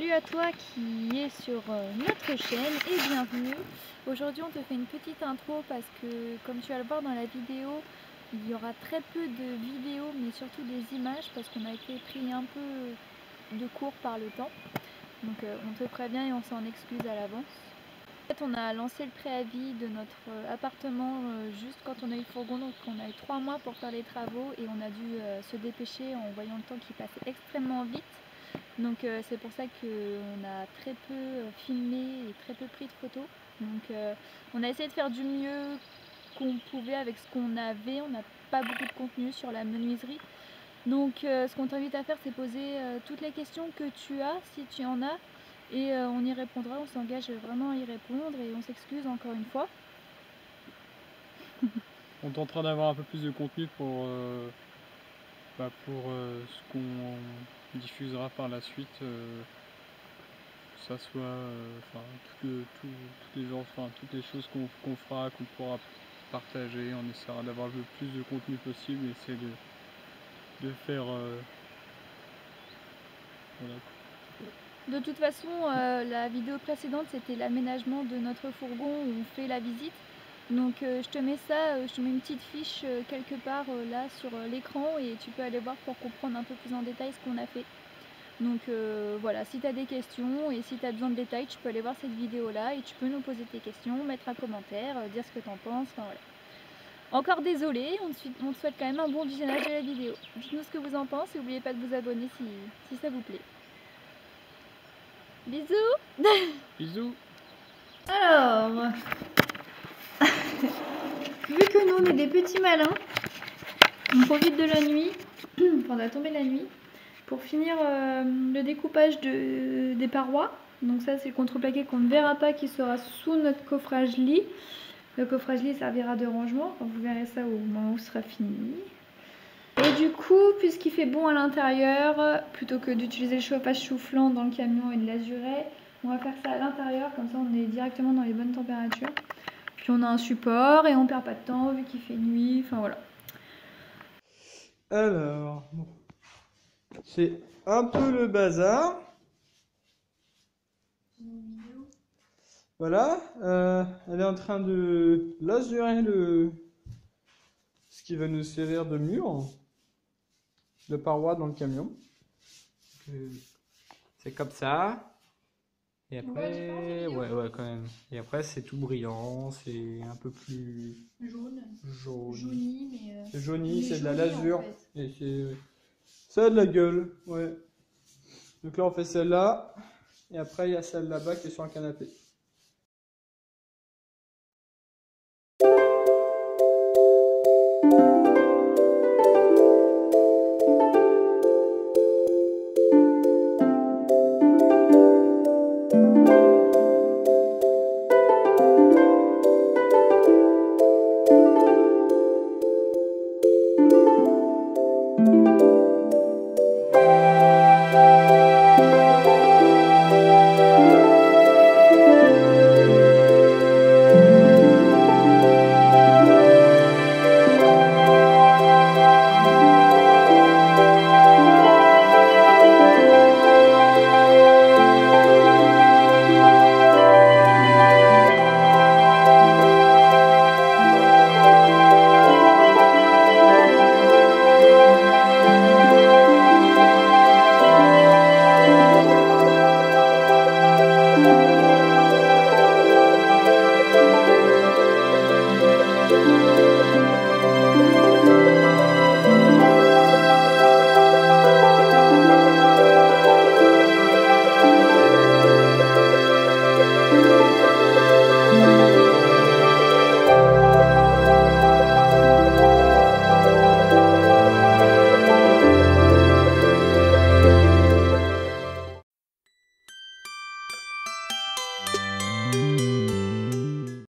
Salut à toi qui est sur euh, notre chaîne et bienvenue. Aujourd'hui on te fait une petite intro parce que comme tu vas le voir dans la vidéo, il y aura très peu de vidéos mais surtout des images parce qu'on a été pris un peu de court par le temps. Donc euh, on te prévient et on s'en excuse à l'avance. En fait on a lancé le préavis de notre euh, appartement juste quand on a eu le fourgon donc on a eu trois mois pour faire les travaux et on a dû se dépêcher en voyant le temps qui passait extrêmement vite. Donc euh, c'est pour ça qu'on a très peu euh, filmé et très peu pris de photos. Donc euh, on a essayé de faire du mieux qu'on pouvait avec ce qu'on avait. On n'a pas beaucoup de contenu sur la menuiserie. Donc ce qu'on t'invite à faire c'est poser toutes les questions que tu as si tu en as et on y répondra, on s'engage vraiment à y répondre et on s'excuse encore une fois. on tentera d'avoir un peu plus de contenu pour, bah, pour ce qu'on diffusera par la suite, euh, que ça soit euh, enfin, toutes, les, toutes les choses qu'on fera, qu'on pourra partager, on essaiera d'avoir le plus de contenu possible et essayer de, de faire euh, De toute façon, la vidéo précédente, c'était l'aménagement de notre fourgon où on fait la visite. Donc je te mets ça, je te mets une petite fiche quelque part là sur l'écran et tu peux aller voir pour comprendre un peu plus en détail ce qu'on a fait. Donc euh, voilà, si tu as des questions et si tu as besoin de détails, tu peux aller voir cette vidéo là et tu peux nous poser tes questions, mettre un commentaire, euh, dire ce que tu en penses, enfin voilà. Encore désolé, on, te souhaite quand même un bon visionnage de la vidéo. Dites-nous ce que vous en pensez et n'oubliez pas de vous abonner si, si ça vous plaît. Bisous Bisous Alors, vu que nous on est des petits malins, on profite de la nuit, enfin de la tombée de la nuit, pour finir euh, le découpage des parois, donc ça c'est le contreplaqué qu'on ne verra pas qui sera sous notre coffrage lit. Le coffrage lit servira de rangement, vous verrez ça au moment où ce sera fini. Et du coup, puisqu'il fait bon à l'intérieur, plutôt que d'utiliser le chauffage soufflant dans le camion et de l'azurer, on va faire ça à l'intérieur, comme ça on est directement dans les bonnes températures. Puis on a un support et on perd pas de temps vu qu'il fait nuit, enfin voilà. Alors, c'est un peu le bazar. Voilà, euh, elle est en train de lasurer le ce qui va nous servir de mur de paroi dans le camion. C'est comme ça. Et après, ouais, ouais, quand même. Et après, c'est tout brillant, c'est un peu plus jaune. Jaune. Jauni, mais. Euh, c'est jauni, c'est de la lasure. Et c'est ça a de la gueule, ouais. Donc là, on fait celle-là. Et après, il y a celle là-bas qui est sur un canapé.